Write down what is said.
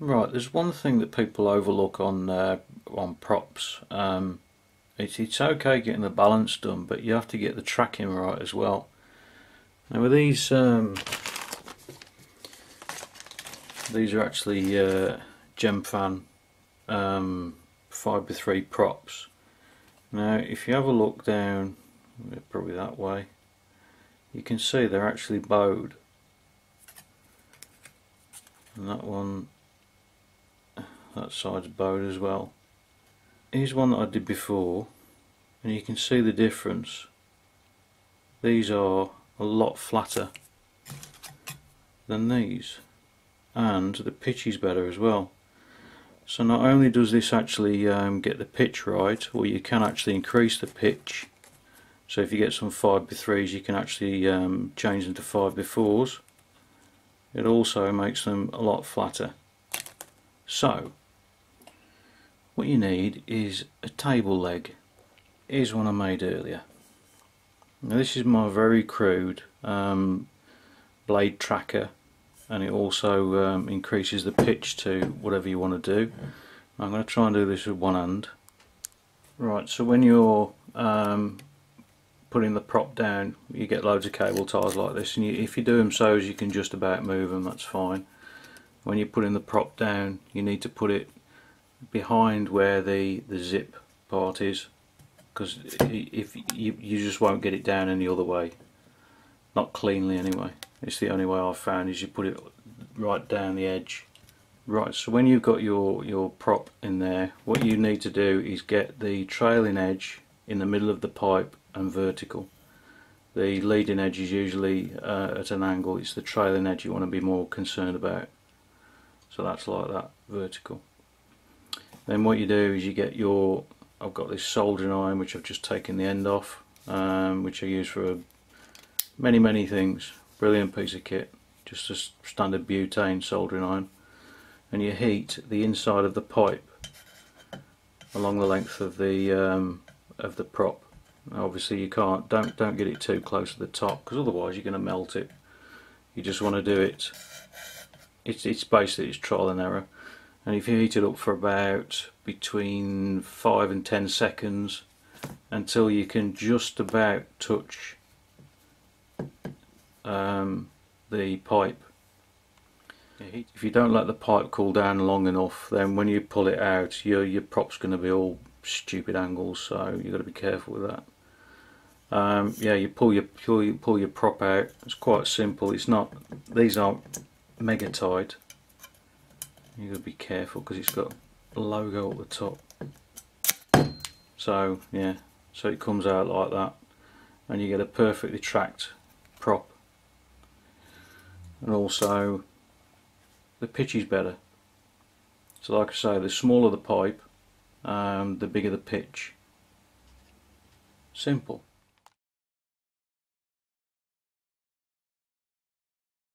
Right, there's one thing that people overlook on uh, on props. Um, it's it's okay getting the balance done, but you have to get the tracking right as well. Now with these, um, these are actually uh, Gemfan um, 5x3 props. Now if you have a look down, probably that way, you can see they're actually bowed. And that one that side's bowed as well. Here's one that I did before and you can see the difference. These are a lot flatter than these and the pitch is better as well. So not only does this actually um, get the pitch right or you can actually increase the pitch. So if you get some 5x3s you can actually um, change them to 5x4s it also makes them a lot flatter. So what you need is a table leg. Here's one I made earlier. Now this is my very crude um, blade tracker and it also um, increases the pitch to whatever you want to do. I'm going to try and do this with one hand. Right so when you're um, putting the prop down you get loads of cable ties like this and you, if you do them so as you can just about move them that's fine. When you're putting the prop down you need to put it behind where the the zip part is because if you, you just won't get it down any other way. Not cleanly anyway. It's the only way I've found is you put it right down the edge. Right so when you've got your your prop in there what you need to do is get the trailing edge in the middle of the pipe and vertical. The leading edge is usually uh, at an angle. It's the trailing edge you want to be more concerned about. So that's like that vertical then what you do is you get your I've got this soldering iron which I've just taken the end off um, which I use for many many things. Brilliant piece of kit. Just a standard butane soldering iron. And you heat the inside of the pipe along the length of the um, of the prop. Now obviously you can't don't don't get it too close to the top because otherwise you're going to melt it. You just want to do it. It's, it's basically it's trial and error and if you heat it up for about between 5 and 10 seconds until you can just about touch um, the pipe. If you don't let the pipe cool down long enough then when you pull it out your, your prop's going to be all stupid angles so you've got to be careful with that. Um, yeah you pull your pull, your pull your prop out. It's quite simple. It's not these aren't mega tight you've got to be careful because it's got a logo at the top. So yeah so it comes out like that and you get a perfectly tracked prop. And also the pitch is better. So like I say the smaller the pipe um, the bigger the pitch. Simple